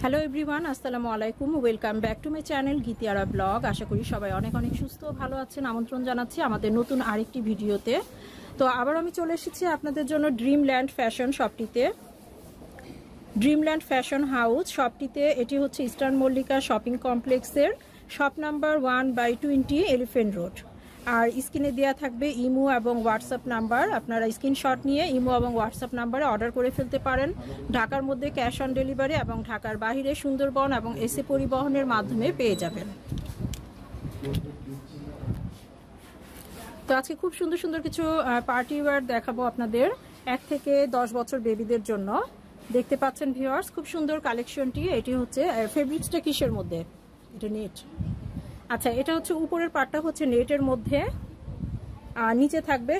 Hello everyone আসসালামু আলাইকুম welcome back to my channel Gitiyara blog আশা করি সবাই অনেক অনেক সুস্থ ভালো আছেন। আমন্ত্রণ জানাচ্ছি আমাদের নতুন আরেকটি ভিডিওতে। তো আবার আমি চলে এসেছি আপনাদের জন্য ড্রিমল্যান্ড ফ্যাশন শপটিতে ড্রিমল্যান্ড ফ্যাশন হাউস শপটিতে এটি হচ্ছে ইস্টার্ন মল্লিকা শপিং কমপ্লেক্সের shop number one by twenty elephant road আর স্ক্রিনে দেওয়া থাকবে ইমো এবং হোয়াটসঅ্যাপ নাম্বার। আপনারা স্ক্রিনশট নিয়ে ইমো এবং হোয়াটসঅ্যাপ নাম্বারে অর্ডার করে ফেলতে পারেন। ঢাকার মধ্যে ক্যাশ অন ডেলিভারি এবং ঢাকার বাহিরে সুন্দরবন এবং এসি পরিবহনের মাধ্যমে পেয়ে যাবেন। তো আজকে খুব সুন্দর সুন্দর কিছু পার্টি ওয়ার দেখাবো আপনাদের। এক থেকে দশ বছর বেবিদের জন্য। দেখতে পাচ্ছেন ভিউয়ার্স খুব সুন্দর কালেকশনটি এটি হচ্ছে ফেব্রিক্সটা কিসের মধ্যে? এটা নেট আচ্ছা এটা হচ্ছে উপরের পাটটা হচ্ছে নেটের মধ্যে আর নিচে থাকবে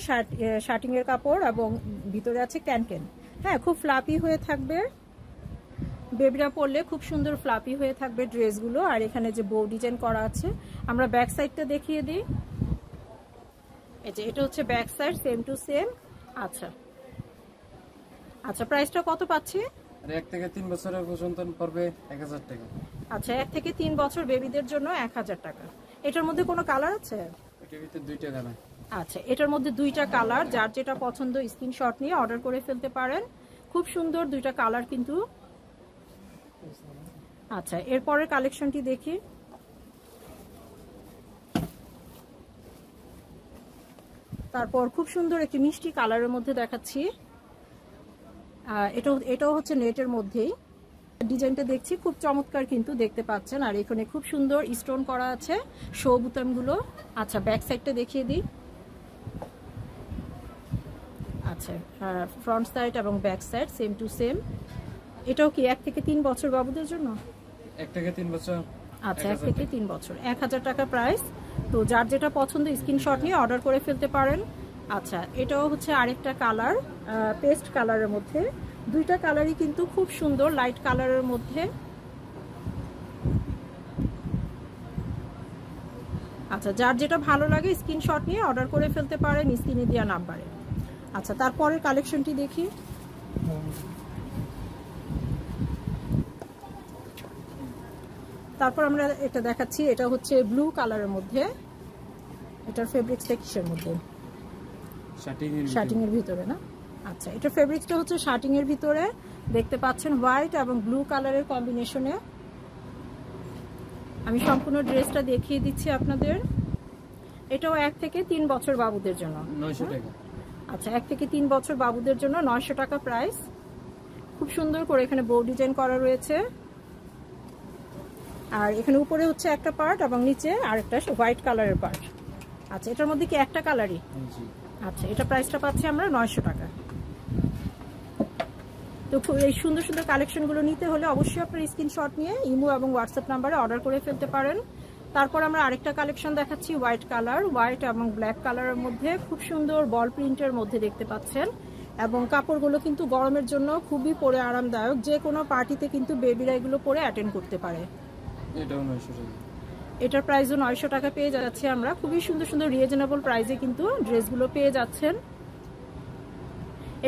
শার্টিং এর কাপড় এবং ভিতরে আছে ক্যানকেন। হ্যাঁ খুব ফ্লাপি হয়ে থাকবে। বেবিরা পরলে খুব সুন্দর ফ্লাপি হয়ে থাকবে ড্রেসগুলো। আর এখানে যে বউ ডিজাইন করা আছে, আমরা ব্যাক সাইডটা দেখিয়ে দিই। এটা হচ্ছে back side, same to same. আচ্ছা। আচ্ছা প্রাইসটা কত পাচ্ছি? এক থেকে তিন বছরের পর্যন্ত পড়বে এক হাজার টাকা। আচ্ছা এক থেকে তিন বছর বেবিদের জন্য এক হাজার টাকা। এটার মধ্যে কোনো কালার আছে? আচ্ছা এটার মধ্যে দুইটা কালার যার যেটা পছন্দ স্ক্রিনশট নিয়ে অর্ডার করে ফেলতে পারেন। খুব সুন্দর দুইটা কালার কিন্তু। আচ্ছা এরপরের কালেকশনটি দেখি। তারপর খুব সুন্দর একটি মিষ্টি কালারের মধ্যে দেখাচ্ছি। এটাও এটাও হচ্ছে নেটের মধ্যেই। ডিজাইনটা দেখছি খুব চমৎকার কিন্তু দেখতে পাচ্ছেন। আর এখানে খুব সুন্দর স্টোন করা আছে শো বুতামগুলো আচ্ছা ব্যাক সাইডটা দেখিয়ে দিই। আচ্ছা ফ্রন্ট সাইড এবং back side same to same এটাও কি এক থেকে তিন বছর বাবুদের জন্য? এক থেকে তিন বছর। আচ্ছা এক থেকে তিন বছর। এক হাজার টাকা প্রাইস তো যার যেটা পছন্দ স্ক্রিনশট নিয়ে অর্ডার করে ফেলতে পারেন। আচ্ছা এটাও হচ্ছে আরেকটা কালার পেস্ট কালারের মধ্যে। দুইটা কালারই কিন্তু খুব সুন্দর লাইট কালারের মধ্যে। আচ্ছা যার যেটা ভালো লাগে স্ক্রিনশট নিয়ে অর্ডার করে ফেলতে পারেন স্ক্রিনে দেওয়া নাম্বারে আচ্ছা তারপরের কালেকশনটি দেখি। তারপর আমরা এটা দেখাচ্ছি এটা হচ্ছে ব্লু কালারের মধ্যে। এটার ফেব্রিক্সটা কিসের মধ্যে। শার্টিং এর ভিতরে না? আচ্ছা এটা ফেব্রিক্সটা হচ্ছে শার্টিং এর ভিতরে। দেখতে পাচ্ছেন হোয়াইট এবং ব্লু কালারের কম্বিনেশনে আমি সম্পূর্ণ ড্রেসটা দেখিয়ে দিচ্ছি আপনাদের। এটাও এক থেকে তিন বছর বাবুদের জন্য। আচ্ছা এক থেকে তিন বছর বাবুদের জন্য নয়শো টাকা প্রাইস খুব সুন্দর করে এখানে বউ ডিজাইন করা রয়েছে। আর এখানে উপরে হচ্ছে একটা পার্ট এবং নিচে আরেকটা হোয়াইট কালারের পার্ট আচ্ছা এটার মধ্যে কি একটা কালারই আচ্ছা এটা প্রাইসটা পাচ্ছি আমরা নয়শো টাকা। তো এই সুন্দর সুন্দর কালেকশনগুলো নিতে হলে অবশ্যই আপনার স্ক্রিনশট নিয়ে ইমো এবং হোয়াটসঅ্যাপ নাম্বারে অর্ডার করে ফেলতে পারেন। তারপর আমরা আরেকটা কালেকশন দেখাচ্ছি হোয়াইট কালার হোয়াইট এবং ব্ল্যাক কালারের মধ্যে। খুব সুন্দর বল প্রিন্টের মধ্যে দেখতে পাচ্ছেন। এবং কাপড়গুলো কিন্তু গরমের জন্য খুবই পরে আরামদায়ক। যে কোনো পার্টিতে কিন্তু বেবিরা এগুলো পরে অ্যাটেন্ড করতে পারে। এটার প্রাইসও নয়শো টাকা পেয়ে যাচ্ছে আমরা। খুবই সুন্দর সুন্দর রিজনেবল প্রাইসে কিন্তু ড্রেসগুলো পেয়ে যাচ্ছেন।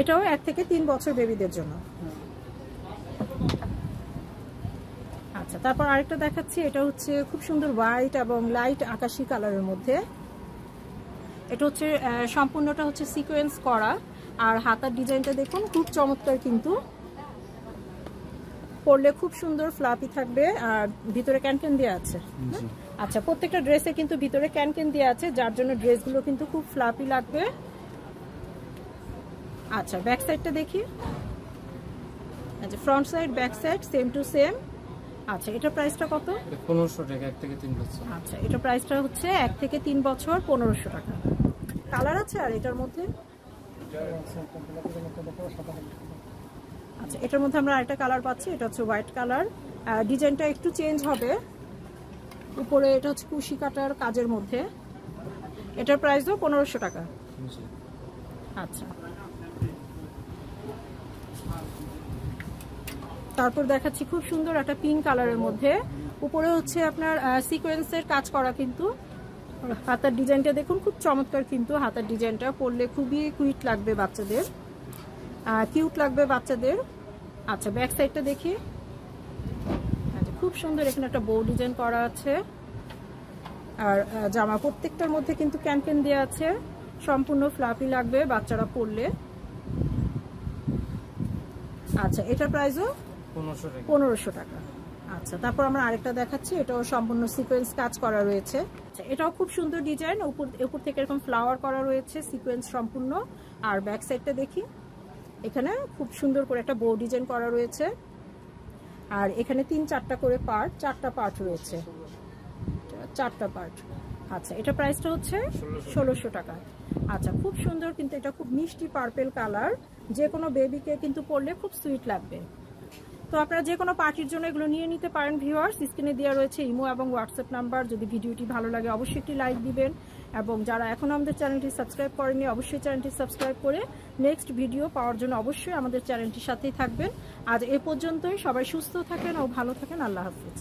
এটাও এক থেকে তিন বছর বেবিদের জন্য। আচ্ছা তারপর আরেকটা দেখাচ্ছি এটা হচ্ছে খুব সুন্দর হোয়াইট এবং লাইট আকাশি কালারের মধ্যে। এটা হচ্ছে সম্পূর্ণটা হচ্ছে সিকোয়েন্স করা আর হাতার ডিজাইনটা দেখুন খুব চমৎকার কিন্তু। পরলে খুব সুন্দর ফ্লাপি থাকবে আর ভিতরে ক্যানকেন দেওয়া আছে। আচ্ছা প্রত্যেকটা ড্রেসে কিন্তু ভিতরে ক্যানকেন দেওয়া আছে যার জন্য ড্রেসগুলো কিন্তু খুব ফ্লাপি লাগবে। আচ্ছা ব্যাক সাইডটা দেখি। আচ্ছা front side back side same to same আচ্ছা এটা প্রাইসটা কত? পনেরোশো টাকা এক থেকে তিন বছর। আচ্ছা এটা প্রাইসটা হচ্ছে এক থেকে তিন বছর পনেরোশো টাকা। কালার আছে আর এটার মধ্যে? আচ্ছা এটার মধ্যে আমরা আরেকটা কালার পাচ্ছি এটা হচ্ছে হোয়াইট কালার ডিজাইনটা একটু চেঞ্জ হবে। উপরে এটা হচ্ছে কুশি কাটার কাজের মধ্যে। এটার প্রাইসও পনেরোশো টাকা। আচ্ছা। তারপর দেখাচ্ছি খুব সুন্দর একটা পিঙ্ক কালারের মধ্যে। উপরে হচ্ছে আপনার সিকোয়েন্সের কাজ করা কিন্তু। হাতার ডিজাইনটা দেখুন খুব চমৎকার কিন্তু হাতার ডিজাইনটা। পরলে খুবই কুইট লাগবে বাচ্চাদের। কিউট লাগবে বাচ্চাদের। আচ্ছা ব্যাক সাইডটা দেখি। আচ্ছা, খুব সুন্দর এখানে একটা বউ ডিজাইন করা আছে। আর জামা প্রত্যেকটার মধ্যে কিন্তু ক্যানকেন দেওয়া আছে। সম্পূর্ণ ফ্লাফি লাগবে বাচ্চারা পরলে। আচ্ছা এটার প্রাইসও পনেরোশো টাকা। আচ্ছা তারপর আমরা আরেকটা দেখাচ্ছি। এটাও সম্পূর্ণ সিকোয়েন্স কাজ করা রয়েছে। আচ্ছা, এটাও খুব সুন্দর ডিজাইন উপর উপর থেকে এরকম ফ্লাওয়ার করা রয়েছে সিকোয়েন্স সম্পূর্ণ। আর ব্যাক সাইডটা দেখি। এখানে খুব সুন্দর করে একটা বো ডিজাইন করা রয়েছে। আর এখানে তিন চারটা করে পার্ট চারটা পার্ট রয়েছে। চারটা পার্ট আচ্ছা এটা প্রাইসটা হচ্ছে ষোলোশো টাকা। আচ্ছা খুব সুন্দর কিন্তু এটা খুব মিষ্টি পার্পেল কালার যে কোনো বেবিকে কিন্তু পরলে খুব সুইট লাগবে। তো আপনারা যে কোনো পার্টির জন্য এগুলো নিয়ে নিতে পারেন ভিউয়ার্স স্ক্রিনে দেওয়া রয়েছে ইমো এবং হোয়াটসঅ্যাপ নাম্বার যদি ভিডিওটি ভালো লাগে, অবশ্যই একটি লাইক দিবেন। এবং যারা এখনও আমাদের চ্যানেলটি সাবস্ক্রাইব করেনি অবশ্যই চ্যানেলটি সাবস্ক্রাইব করে নেক্সট ভিডিও পাওয়ার জন্য অবশ্যই আমাদের চ্যানেলটির সাথেই থাকবেন। আজ এ পর্যন্তই। সবাই সুস্থ থাকেন ও ভালো থাকেন। আল্লাহ হাফিজ।